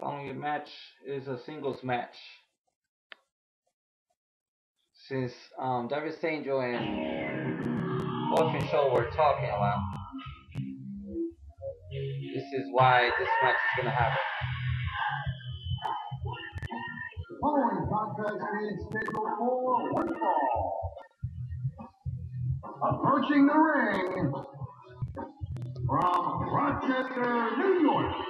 Following match is a singles match. Since um, Darius Angel and Whole F'n Show were talking a lot, this is why this match is gonna happen. Following contest is scheduled for one fall. Approaching the ring from Rochester, New York.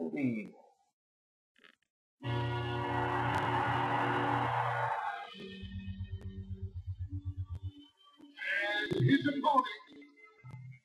indeed. And his opponent,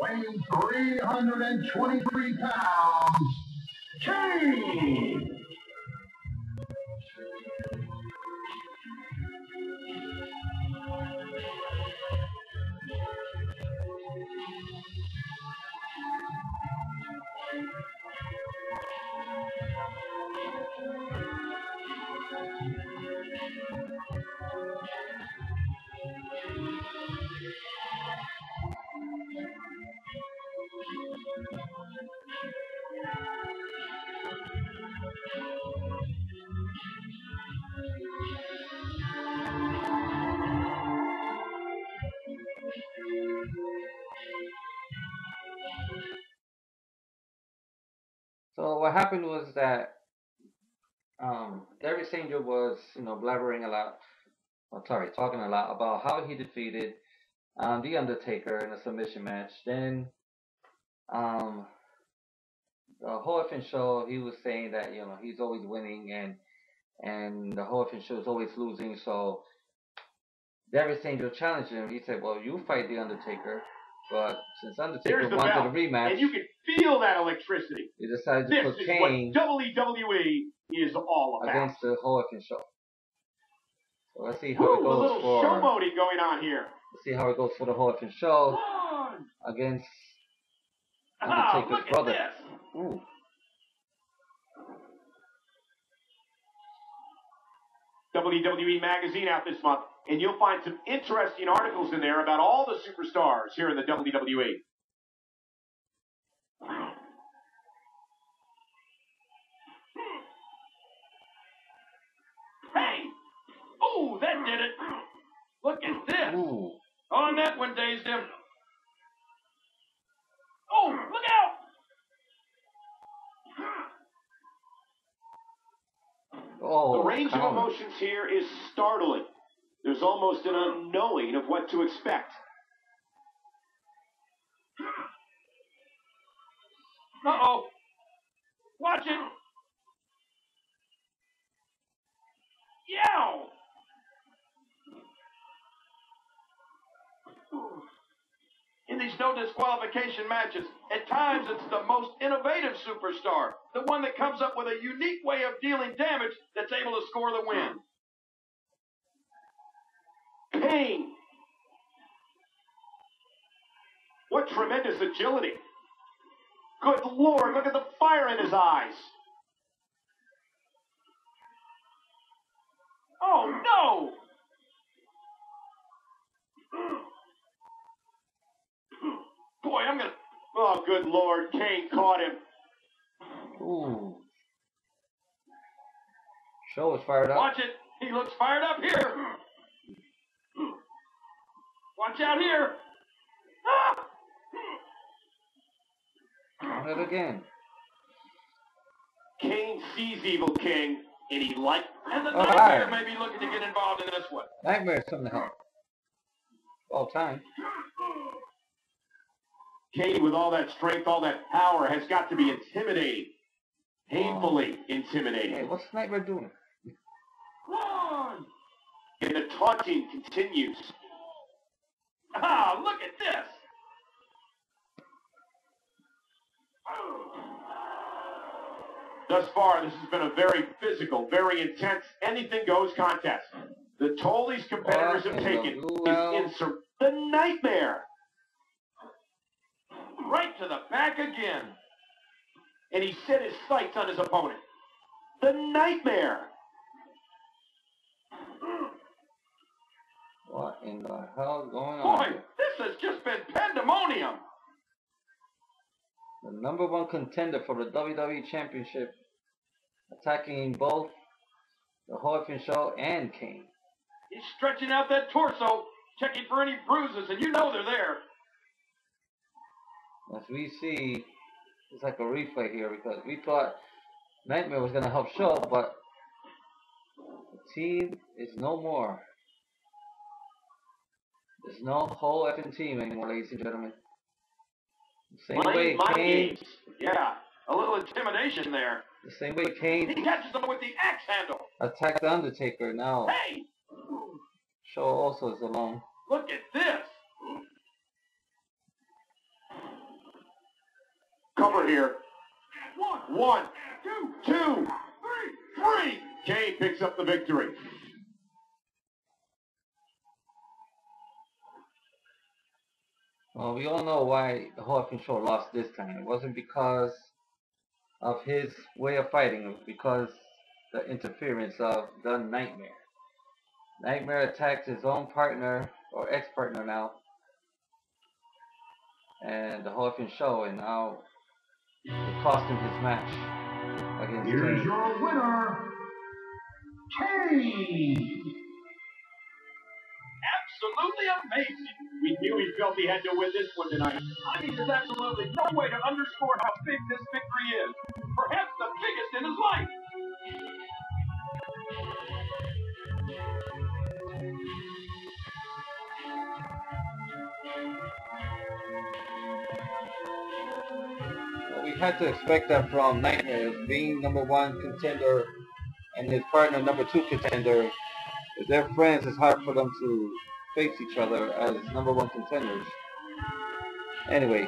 weighing 323 pounds, Kane. So what happened was that um, Angel was, you know, blabbering a lot. Well, sorry, talking a lot about how he defeated um, the Undertaker in a submission match. Then, um, the Whole F'n show, he was saying that you know he's always winning and and the Whole F'n show is always losing. So Darius Angel challenged him. He said, "Well, you fight the Undertaker." But since Undertaker the wanted bell, a rematch, and you can feel that electricity. he decided to This put is Kane what WWE is all about. against the Whole F'n show. So let's see how Woo, it a goes little for showboating going on here. let's see how it goes for the Whole F'n show One. against Oh, Undertaker's look brother. Ooh. WWE Magazine out this month, and you'll find some interesting articles in there about all the superstars here in the. WWE. Hey! Oh, that did it! Look at this! Ooh. Oh, on that one dazed him. Oh, look out! Oh, The range of oh, counter. emotions here is startling. There's almost an unknowing of what to expect. Uh oh. Watch it. Yow! In these no disqualification matches, at times it's the most innovative superstar, the one that comes up with a unique way of dealing damage that's able to score the win. What tremendous agility. Good Lord, look at the fire in his eyes. Oh, no! Boy, I'm gonna. Oh, good Lord, Kane caught him. Ooh. Show is fired up. Watch it. He looks fired up here. Watch out here. Ah! On it again. Kane sees Evil King, and he like. And the All Nightmare right. may be looking to get involved in this one. Nightmare's something to help. All time. Kane, with all that strength, all that power, has got to be intimidating. Painfully Hey, intimidating. Hey, what's Nightmare doing? One. And the taunting continues. Ah, look at this. Thus far, this has been a very physical, very intense, anything goes contest. The toll these competitors have in taken the is insur- the nightmare. Right to the back again. And he set his sights on his opponent. The nightmare. What in the hell going Boy, on? here? this has just been pandemonium. The number one contender for the WWE Championship, attacking both the Whole F'n Show and Kane. He's stretching out that torso, checking for any bruises, and you know they're there. As we see, it's like a replay here because we thought Nightmare was going to help show, but the team is no more. There's no whole effing team anymore, ladies and gentlemen. The same way Kane. Yeah, a little intimidation there. the same way Kane. He catches him with the axe handle. attacked the Undertaker. Now Hey, Show also is alone. look at this. Cover here. One, one, two, two, three, three. Kane picks up the victory. Well, we all know why the Whole F'n Show lost this time. It wasn't because of his way of fighting. It was because the interference of the Nightmare. Nightmare attacked his own partner, or ex-partner now, and the Whole F'n Show, and now it cost him his match against Here's Kane. your winner, Kane. Absolutely amazing. We he felt he had to win this one tonight. I mean, there's absolutely no way to underscore how big this victory is. Perhaps the biggest in his life. Well, we had to expect that from Nightmare, being number one contender and his partner number two contender. If they're friends, it's hard for them to face each other as number one contenders. Anyway,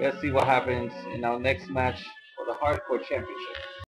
let's see what happens in our next match for the Hardcore Championship.